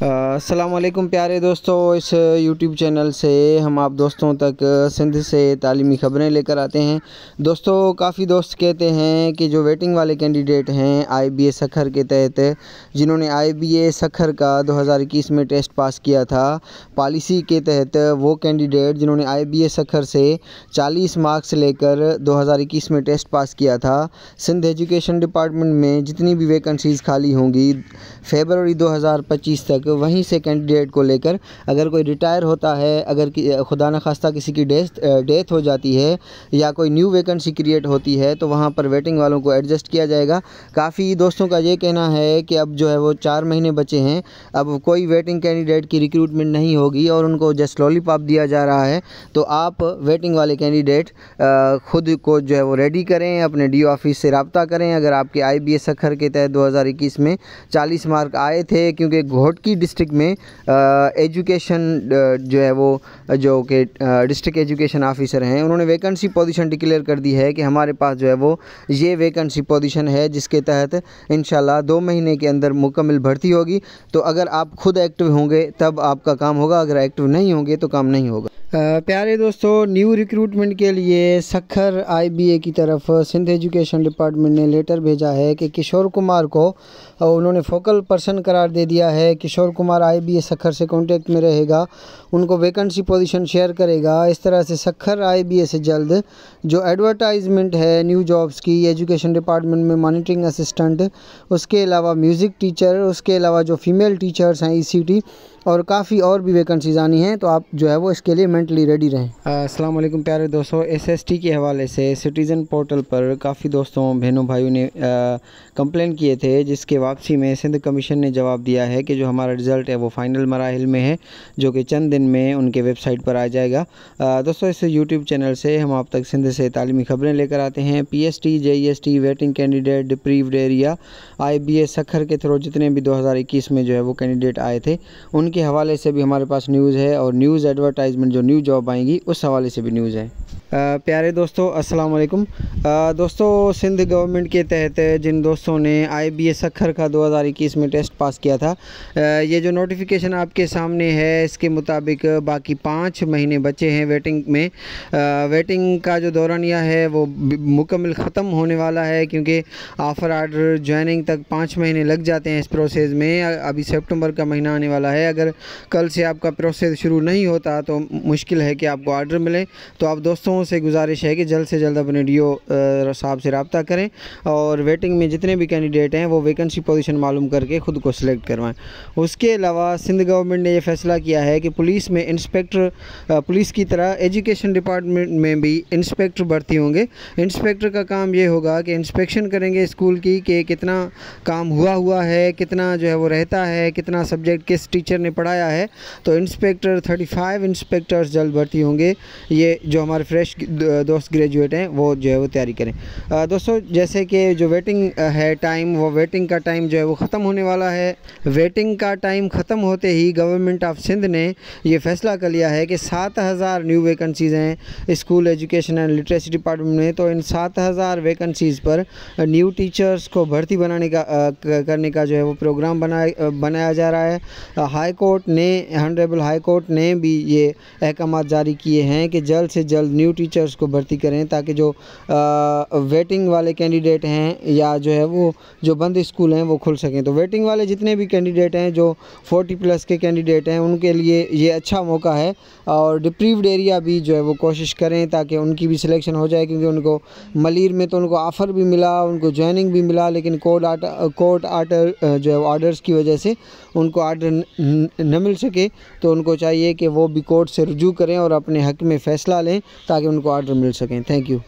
السلام علیکم پیارے دوستو، اس یوٹیوب چینل سے ہم آپ دوستوں تک سندھ سے تعلیمی خبریں لے کر آتے ہیں۔ دوستو، کافی دوست کہتے ہیں کہ جو ویٹنگ والے کینڈیڈیٹ ہیں آئی بی اے سکھر کے تحت، جنہوں نے آئی بی اے سکھر کا دو ہزار اکیس میں ٹیسٹ پاس کیا تھا، پالیسی کے تحت وہ کینڈیڈیٹ جنہوں نے آئی بی اے سکھر سے چالیس مارکس لے کر دو ہزار اکیس میں ٹیسٹ پاس کیا تھا۔ سندھ ایجوکیشن ڈپارٹمنٹ میں جتنی بھی ویکنسیز خالی ہوں گی فیبروری دو ہزار پچیس تک وہیں سے کینڈیڈیٹ کو لے کر اگر کوئی ریٹائر ہوتا ہے، اگر خدا نخواستہ کسی کی ڈیتھ ہو جاتی ہے یا کوئی نیو ویکنسی کریٹ ہوتی ہے، تو وہاں پر ویٹنگ والوں کو ایڈجسٹ کیا جائے گا۔ کافی دوستوں کا یہ کہنا ہے کہ اب جو ہے وہ چار مہینے بچے ہیں۔ اب کوئی ویٹنگ کینڈیڈیٹ کی ریکروٹمنٹ نہیں ہوگی اور ان کو جسٹ لولی پاپ دیا جا رہا ہے۔ تو آپ ویٹنگ والے کینڈیڈیٹ خود کو جو ہے وہ ریڈی کریں، اپنے ڈی او آفس سے رابطہ کریں۔ اگر آپ کے آئی بی ایس سکھر کے تحت دو ہزار اکیس میں چالیس مارک آئے تھے، کیونکہ گھوٹکی ڈسٹرکٹ میں ایجوکیشن جو ہے وہ، جو کہ ڈسٹرکٹ ایجوکیشن آفیسر ہیں، انہوں نے ویکنسی پوزیشن ڈکلیئر کر دی ہے کہ ہمارے پاس جو ہے وہ یہ ویکنسی پوزیشن ہے، جس کے تحت انشاءاللہ دو مہینے کے اندر مکمل بھرتی ہوگی۔ تو اگر آپ خود ایکٹیو ہوں گے، تب آپ کا کام ہوگا، اگر ایکٹیو نہیں ہوں گے، تو کام نہیں ہوگا۔ پیارے دوستو نیو ریکروٹمنٹ کے لیے سکھر آئی بی اے کی طرف سندھ ایجوکیشن ڈپارٹمنٹ نے لیٹر بھیجا ہے کہ کشور کمار کو انہوں نے فوکل پرسن قرار دے دیا ہے، Kishore Kumar I B A Sukkur سے کانٹیکٹ میں رہے گا، ان کو ویکنسی پوزیشن شیئر کرے گا۔ اس طرح سے سکھر آئی بی اے سے جلد جو ایڈورٹائزمنٹ ہے نیو جابس کی ایجوکیشن ڈپارٹمنٹ میں مانیٹرنگ اسسٹنٹ اس کے علاوہ میوزک ٹیچر اس کے علاوہ جو فیمیل ٹیچرس ہیں ای سی ٹی اور کافی اور بھی ویکنسیز آنی ہیں، تو آپ جو ہے وہ اس کے لیے مینٹلی ریڈی رہیں۔ السلام علیکم پیارے دوستوں ایس ایس ٹی کے حوالے سے سٹیزن پورٹل پر کافی دوستوں، بہنوں، بھائیوں نے کمپلین کیے تھے، جس کے واپسی میں سندھ کمیشن نے جواب دیا ہے کہ جو ہمارا رزلٹ ہے وہ فائنل مراحل میں ہے، جو کہ چند دن میں ان کے ویب سائٹ پر آ جائے گا۔ دوستو، اس یوٹیوب چینل سے ہم آپ تک سندھ سے تعلیمی خبریں لے کر آتے ہیں۔ P S T J E S T waiting candidate deprived area I B S Sukkur کے تھرو جتنے بھی دو ہزار اکیس میں جو ہے وہ کینڈیڈیٹ آئے تھے، ان کے حوالے سے بھی ہمارے پاس نیوز ہے اور نیوز ایڈورٹائزمنٹ جو نیو جاب آئیں گی، اس حوالے سے بھی نیوز ہے۔ پیارے دوستو، السلام علیکم۔ دوستو، سندھ گورنمنٹ کے تحت جن دوستوں نے آئی بی ایس سکھر کا دو ہزار اکیس میں ٹیسٹ پاس کیا تھا یہ جو نوٹیفیکیشن آپ کے سامنے ہے، اس کے مطابق باقی پانچ مہینے بچے ہیں ویٹنگ میں۔ ویٹنگ کا جو دورانیہ ہے، وہ مکمل ختم ہونے والا ہے، کیونکہ آفر آرڈر جوائننگ تک پانچ مہینے لگ جاتے ہیں اس پروسیس میں۔ ابھی سپٹمبر کا مہینہ آنے والا ہے۔ اگر کل سے آپ کا پروسیس شروع نہیں ہوتا تو مشکل ہے کہ آپ کو آرڈر ملے۔ تو آپ دوستوں سے گزارش ہے کہ جلد سے جلد اپنے ڈی او صاحب سے رابطہ کریں اور ویٹنگ میں جتنے بھی کینڈیڈیٹ ہیں وہ ویکنسی پوزیشن معلوم کر کے خود کو سلیکٹ کروائیں۔ اس کے علاوہ سندھ گورنمنٹ نے یہ فیصلہ کیا ہے کہ پولیس میں انسپیکٹر پولیس کی طرح ایجوکیشن ڈپارٹمنٹ میں بھی انسپیکٹر بھرتی ہوں گے۔ انسپیکٹر کا کام یہ ہوگا کہ انسپیکشن کریں گے اسکول کی کہ کتنا کام ہوا ہوا ہے، کتنا جو ہے وہ رہتا ہے، کتنا سبجیکٹ کس ٹیچر نے پڑھایا ہے۔ تو انسپیکٹر تھرٹی فائیو انسپیکٹرز جلد بھرتی ہوں گے۔ یہ جو ہمارے فریش دوست گریجویٹ ہیں، وہ جو ہے وہ تیاری کریں۔ دوستو، جیسے کہ جو ویٹنگ ہے ٹائم وہ ویٹنگ کا ٹائم جو ہے وہ ختم ہونے والا ہے۔ ویٹنگ کا ٹائم ختم ہوتے ہی گورنمنٹ آف سندھ نے یہ فیصلہ کر لیا ہے کہ سات ہزار نیو ویکنسیز ہیں۔ School education and literacy department میں تو ان سات ہزار ویکنسیز پر نیو ٹیچرز کو بھرتی بنانے کا کرنے کا جو ہے وہ پروگرام بنایا جا رہا ہے۔ ہائی کورٹ نے ہنریبل ہائی کورٹ نے بھی یہ احکامات جاری کیے ہیں کہ جلد سے جلد نیو ٹیچرز کو بھرتی کریں تاکہ جو ویٹنگ والے کینڈیڈیٹ ہیں یا جو ہے وہ جو بند اسکول ہیں وہ کھل سکیں۔ تو ویٹنگ والے جتنے بھی کینڈیڈیٹ ہیں جو فورٹی پلس کے کینڈیڈیٹ ہیں، ان کے لیے یہ اچھا موقع ہے۔ اور ڈپریوڈ ایریا بھی جو ہے وہ کوشش کریں تاکہ ان کی بھی سلیکشن ہو جائے، کیونکہ ان کو ملیر میں تو ان کو آفر بھی ملا، ان کو جوائننگ بھی ملا، لیکن کورٹ آرڈر کورٹ آرڈر جو ہے آرڈرس کی وجہ سے ان کو آرڈر نہ مل سکے۔ تو ان کو چاہیے کہ وہ بھی کورٹ سے رجوع کریں اور اپنے حق میں فیصلہ لیں تاکہ ان کو آرڈر مل سکیں. Thank you